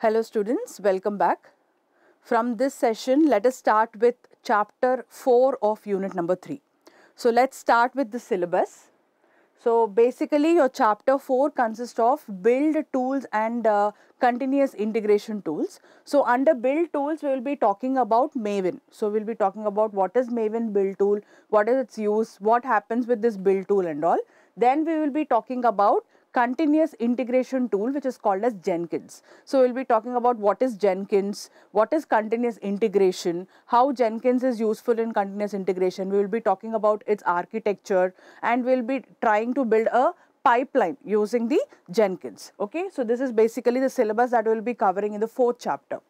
Hello students, welcome back. From this session, let us start with chapter 4 of unit number 3. So let's start with the syllabus. So basically your chapter 4 consists of build tools and uh, continuous integration tools. So under build tools we will be talking about Maven. So we'll be talking about what is Maven build tool, what is its use, what happens with this build tool and all. Then we will be talking about continuous integration tool which is called as Jenkins. So we'll be talking about what is Jenkins, what is continuous integration, how Jenkins is useful in continuous integration. We will be talking about its architecture and we'll be trying to build a pipeline using the Jenkins. Okay, so this is basically the syllabus that we'll be covering in the fourth chapter.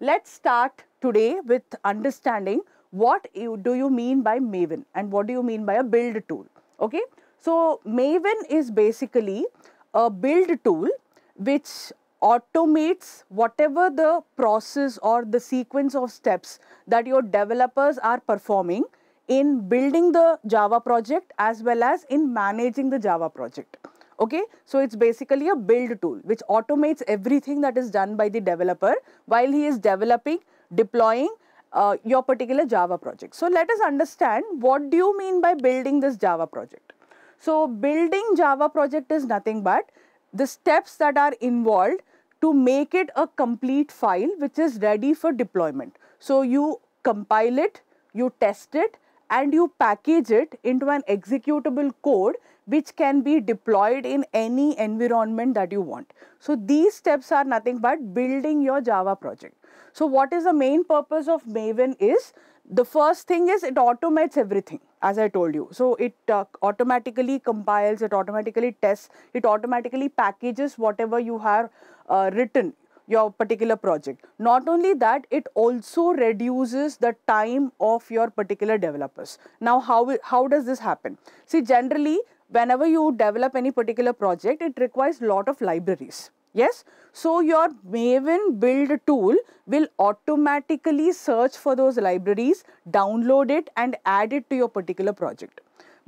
Let's start today with understanding what you, do you mean by Maven and what do you mean by a build tool. Okay, so Maven is basically a build tool which automates whatever the process or the sequence of steps that your developers are performing in building the Java project as well as in managing the Java project. Okay, so it's basically a build tool which automates everything that is done by the developer while he is developing, deploying uh, your particular Java project. So let us understand what do you mean by building this Java project. So building Java project is nothing but the steps that are involved to make it a complete file which is ready for deployment. So you compile it, you test it and you package it into an executable code which can be deployed in any environment that you want. So these steps are nothing but building your Java project. So what is the main purpose of Maven is the first thing is it automates everything as I told you. So it uh, automatically compiles, it automatically tests, it automatically packages whatever you have uh, written your particular project. Not only that, it also reduces the time of your particular developers. Now, how, how does this happen? See, generally, whenever you develop any particular project, it requires lot of libraries. Yes, so your Maven build tool will automatically search for those libraries, download it and add it to your particular project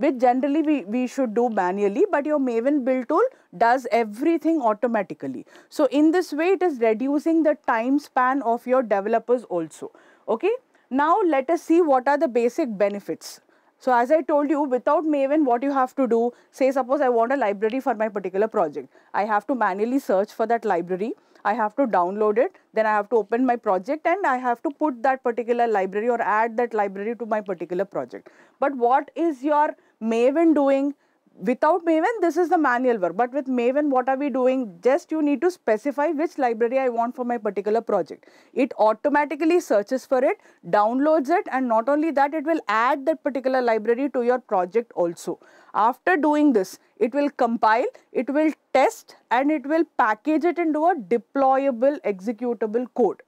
which generally we, we should do manually but your Maven build tool does everything automatically. So in this way it is reducing the time span of your developers also. Okay. Now let us see what are the basic benefits. So as I told you, without Maven, what you have to do, say suppose I want a library for my particular project. I have to manually search for that library. I have to download it, then I have to open my project and I have to put that particular library or add that library to my particular project. But what is your Maven doing? without Maven, this is the manual work. But with Maven, what are we doing? Just you need to specify which library I want for my particular project. It automatically searches for it, downloads it, and not only that, it will add that particular library to your project also. After doing this, it will compile, it will test, and it will package it into a deployable executable code.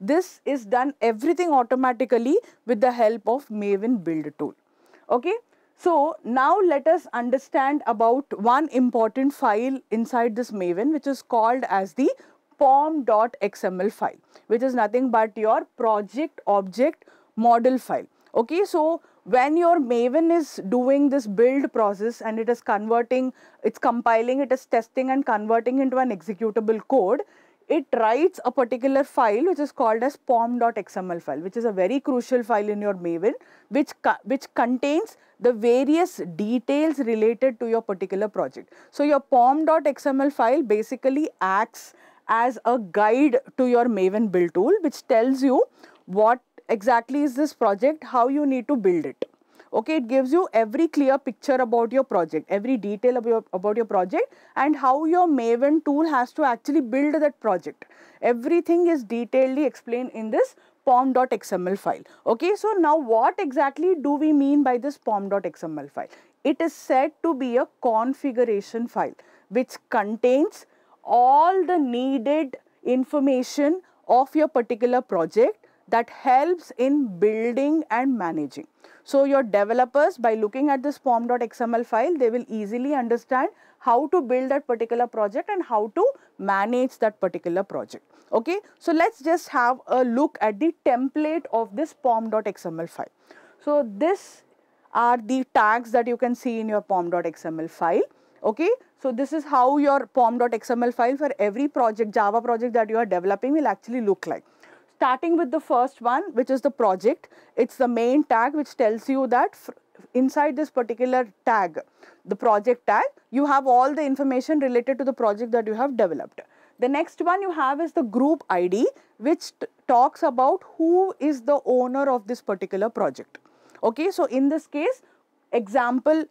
This is done everything automatically with the help of Maven build tool. Okay. So now let us understand about one important file inside this Maven which is called as the pom.xml file which is nothing but your project object model file. Okay, so when your Maven is doing this build process and it is converting, it's compiling, it is testing and converting into an executable code, it writes a particular file which is called as pom.xml file which is a very crucial file in your Maven which, which contains the various details related to your particular project. So your pom.xml file basically acts as a guide to your Maven build tool which tells you what exactly is this project, how you need to build it okay it gives you every clear picture about your project every detail about, about your project and how your maven tool has to actually build that project. Everything is detailedly explained in this pom.xml file. Okay so now what exactly do we mean by this pom.xml file? It is said to be a configuration file which contains all the needed information of your particular project that helps in building and managing. So your developers by looking at this pom.xml file they will easily understand how to build that particular project and how to manage that particular project. Okay, so let's just have a look at the template of this pom.xml file. So this are the tags that you can see in your pom.xml file Okay, so this is how your pom.xml file for every project, Java project that you are developing will actually look like. Starting with the first one, which is the project, it's the main tag which tells you that inside this particular tag, the project tag, you have all the information related to the project that you have developed. The next one you have is the group ID, which talks about who is the owner of this particular project. Okay, so in this case, example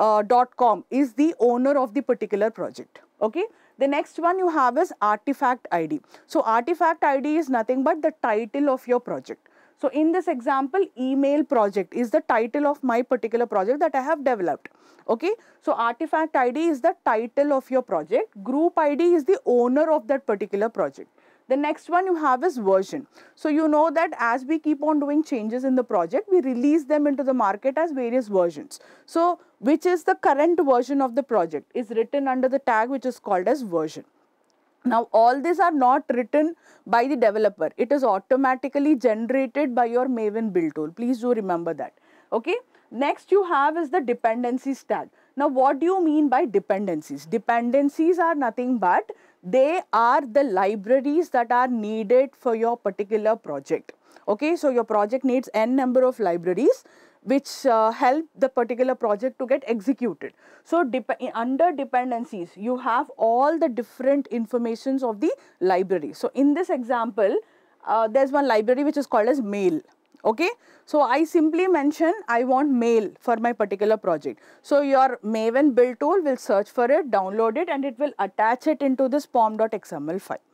uh, .com is the owner of the particular project. Okay. The next one you have is artifact ID. So artifact ID is nothing but the title of your project. So in this example, email project is the title of my particular project that I have developed. Okay. So artifact ID is the title of your project. Group ID is the owner of that particular project. The next one you have is version. So you know that as we keep on doing changes in the project, we release them into the market as various versions. So which is the current version of the project is written under the tag which is called as version. Now all these are not written by the developer. It is automatically generated by your Maven build tool. Please do remember that. Okay. Next you have is the dependencies tag. Now what do you mean by dependencies? Dependencies are nothing but they are the libraries that are needed for your particular project. Okay, so your project needs n number of libraries which uh, help the particular project to get executed. So dep under dependencies, you have all the different informations of the library. So in this example, uh, there's one library which is called as mail okay. So I simply mention I want mail for my particular project. So your Maven build tool will search for it, download it and it will attach it into this pom.xml file.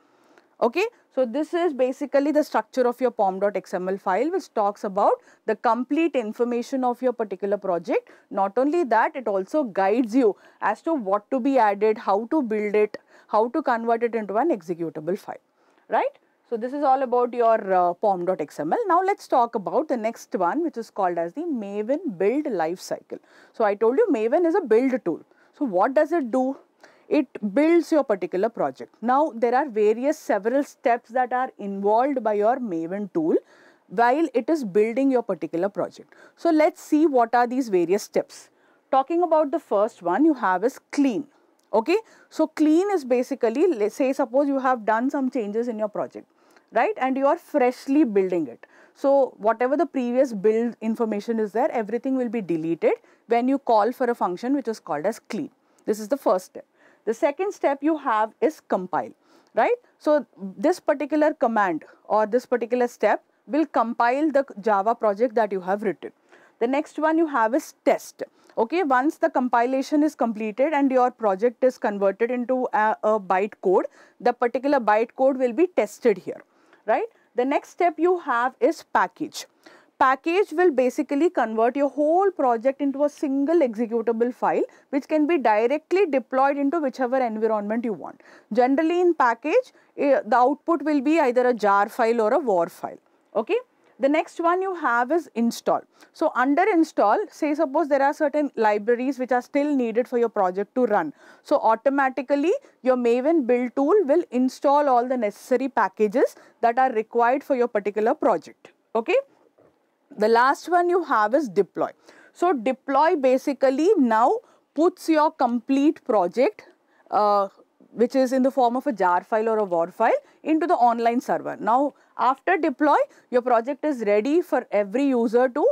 Okay. So this is basically the structure of your pom.xml file which talks about the complete information of your particular project. Not only that, it also guides you as to what to be added, how to build it, how to convert it into an executable file, right? So this is all about your uh, pom.xml. Now let's talk about the next one which is called as the Maven build lifecycle. So I told you Maven is a build tool. So what does it do? It builds your particular project. Now there are various several steps that are involved by your Maven tool while it is building your particular project. So let's see what are these various steps. Talking about the first one you have is clean okay so clean is basically let's say suppose you have done some changes in your project right and you are freshly building it. So whatever the previous build information is there everything will be deleted when you call for a function which is called as clean. This is the first step. The second step you have is compile right. So this particular command or this particular step will compile the Java project that you have written. The next one you have is test. Okay, once the compilation is completed and your project is converted into a, a byte code, the particular byte code will be tested here right. The next step you have is package. Package will basically convert your whole project into a single executable file which can be directly deployed into whichever environment you want. Generally in package, eh, the output will be either a jar file or a WAR file. Okay. The next one you have is install. So under install, say suppose there are certain libraries which are still needed for your project to run. So automatically your Maven build tool will install all the necessary packages that are required for your particular project. Okay. The last one you have is deploy. So deploy basically now puts your complete project uh, which is in the form of a jar file or a WAR file into the online server. Now, after deploy, your project is ready for every user to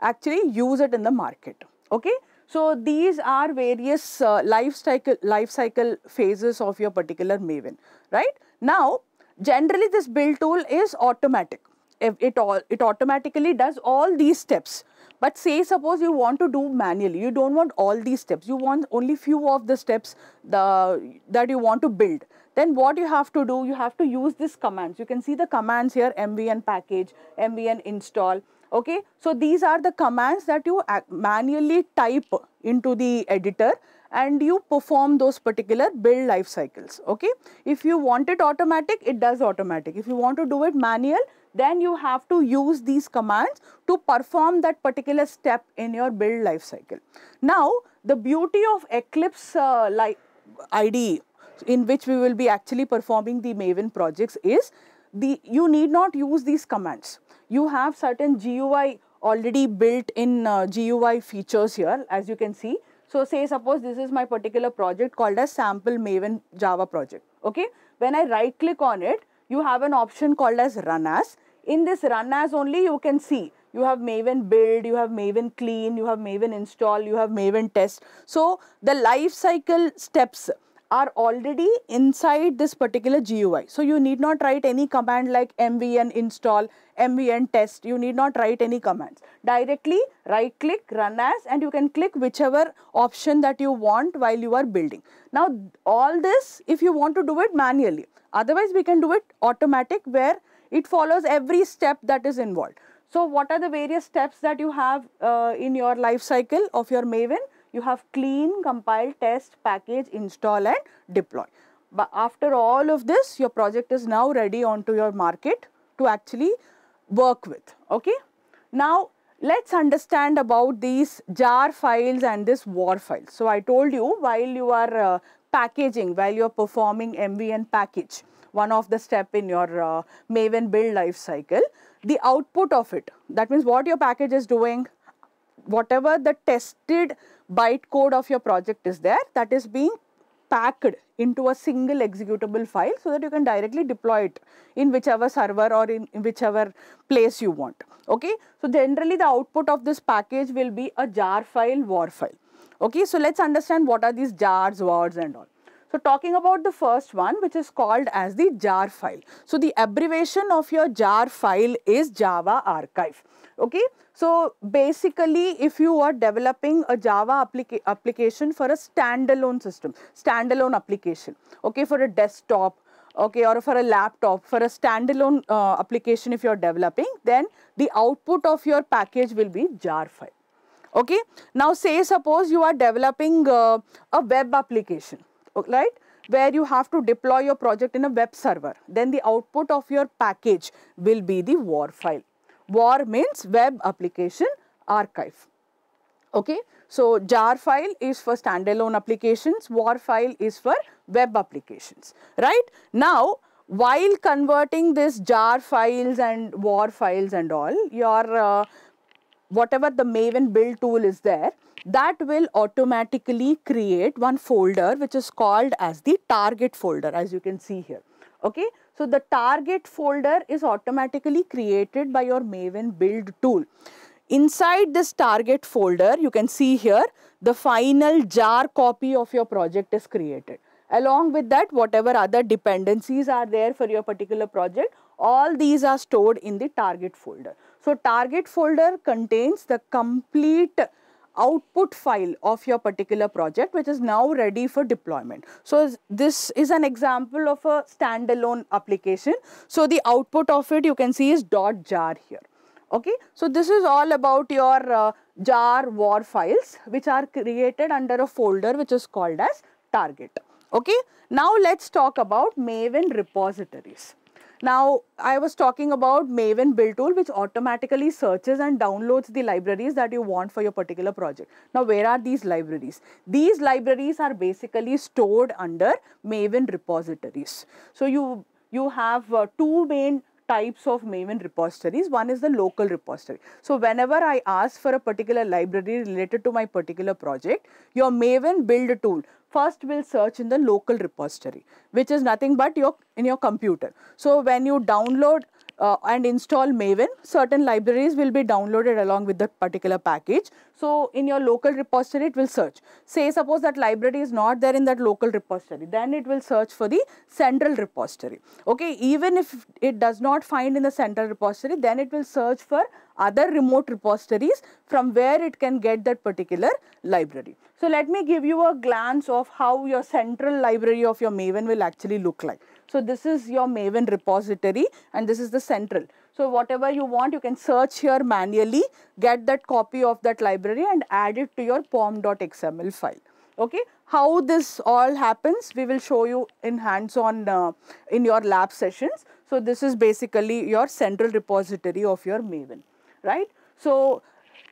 actually use it in the market. Okay. So, these are various uh, life, cycle, life cycle phases of your particular Maven, right. Now, generally this build tool is automatic. It all it automatically does all these steps but say suppose you want to do manually, you don't want all these steps, you want only few of the steps the, that you want to build. Then what you have to do, you have to use these commands. You can see the commands here, mvn package, mvn install. Okay, so these are the commands that you manually type into the editor and you perform those particular build life cycles. Okay, if you want it automatic, it does automatic. If you want to do it manual, then you have to use these commands to perform that particular step in your build life cycle. Now, the beauty of Eclipse uh, like IDE in which we will be actually performing the Maven projects is the you need not use these commands. You have certain GUI already built in uh, GUI features here as you can see. So say suppose this is my particular project called as sample Maven Java project. Okay. When I right click on it, you have an option called as run as. In this run as only you can see you have Maven build, you have Maven clean, you have Maven install, you have Maven test. So the life cycle steps are already inside this particular GUI. So you need not write any command like mvn install, mvn test. You need not write any commands. Directly right click run as and you can click whichever option that you want while you are building. Now all this if you want to do it manually. Otherwise we can do it automatic where it follows every step that is involved. So what are the various steps that you have uh, in your life cycle of your Maven? You have clean, compile, test, package, install and deploy. But after all of this, your project is now ready onto your market to actually work with. Okay. Now, let's understand about these jar files and this war files. So, I told you while you are uh, packaging, while you are performing MVN package, one of the step in your uh, Maven build life cycle, the output of it, that means what your package is doing, whatever the tested bytecode of your project is there, that is being packed into a single executable file so that you can directly deploy it in whichever server or in, in, whichever place you want. Okay. So, generally the output of this package will be a jar file, war file. Okay. So, let us understand what are these jars, wars and all. So, talking about the first one which is called as the jar file. So, the abbreviation of your jar file is Java archive. Okay. So, basically if you are developing a Java applica application for a standalone system, standalone application, okay, for a desktop, okay, or for a laptop, for a standalone uh, application if you are developing, then the output of your package will be jar file. Okay. Now, say suppose you are developing uh, a web application, right, where you have to deploy your project in a web server, then the output of your package will be the WAR file. WAR means web application archive. Okay. So, jar file is for standalone applications, WAR file is for web applications, right. Now, while converting this jar files and WAR files and all, your uh, whatever the Maven build tool is there, that will automatically create one folder which is called as the target folder as you can see here. Okay. So, the target folder is automatically created by your Maven build tool. Inside this target folder, you can see here the final jar copy of your project is created. Along with that, whatever other dependencies are there for your particular project, all these are stored in the target folder. So, target folder contains the complete output file of your particular project which is now ready for deployment. So, this is an example of a standalone application. So, the output of it you can see is dot jar here. Okay. So, this is all about your uh, jar war files which are created under a folder which is called as target. Okay. Now, let us talk about Maven repositories. Now, I was talking about Maven build tool which automatically searches and downloads the libraries that you want for your particular project. Now, where are these libraries? These libraries are basically stored under Maven repositories. So, you, you have uh, two main types of Maven repositories. One is the local repository. So, whenever I ask for a particular library related to my particular project, your Maven build tool first will search in the local repository, which is nothing but your in your computer. So, when you download uh, and install Maven, certain libraries will be downloaded along with the particular package. So, in your local repository, it will search. Say, suppose that library is not there in that local repository, then it will search for the central repository. Okay, even if it does not find in the central repository, then it will search for other remote repositories from where it can get that particular library. So, let me give you a glance of how your central library of your Maven will actually look like. So, this is your Maven repository and this is the central. So, whatever you want you can search here manually, get that copy of that library and add it to your pom.xml file. Okay. How this all happens we will show you in hands on uh, in your lab sessions. So, this is basically your central repository of your Maven, right. So,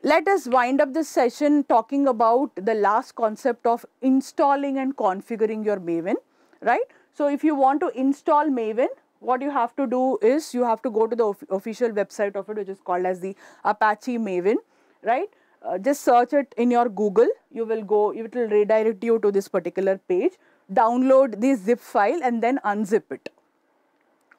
let us wind up this session talking about the last concept of installing and configuring your Maven, right. So, if you want to install Maven, what you have to do is you have to go to the official website of it which is called as the Apache Maven, right. uh, just search it in your Google. You will go, it will redirect you to this particular page. Download the zip file and then unzip it.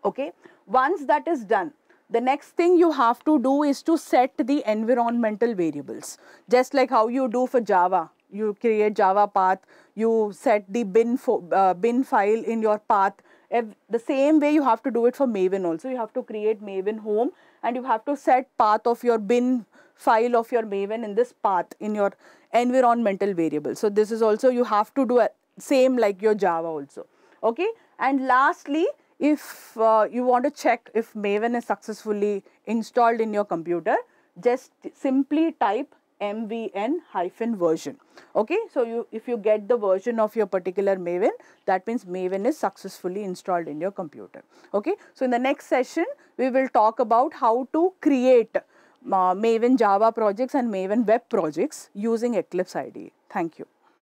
Okay. Once that is done, the next thing you have to do is to set the environmental variables. Just like how you do for Java. You create Java path, you set the bin, uh, bin file in your path. If the same way you have to do it for Maven also. You have to create Maven home and you have to set path of your bin file of your Maven in this path in your environmental variable. So this is also you have to do same like your Java also. Okay. And lastly, if uh, you want to check if Maven is successfully installed in your computer, just simply type mvn hyphen version. Okay so you if you get the version of your particular maven that means maven is successfully installed in your computer. Okay so in the next session we will talk about how to create uh, maven java projects and maven web projects using eclipse ide thank you